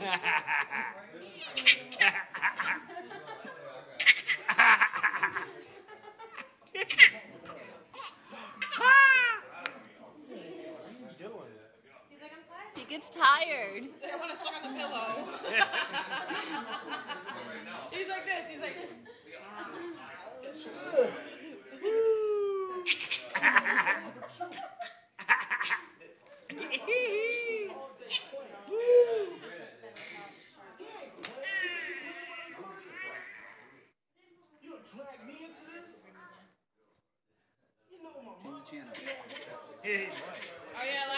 He gets tired. He's like, I want to suck on the pillow. He's like this. He's like. Change the channel. Oh yeah,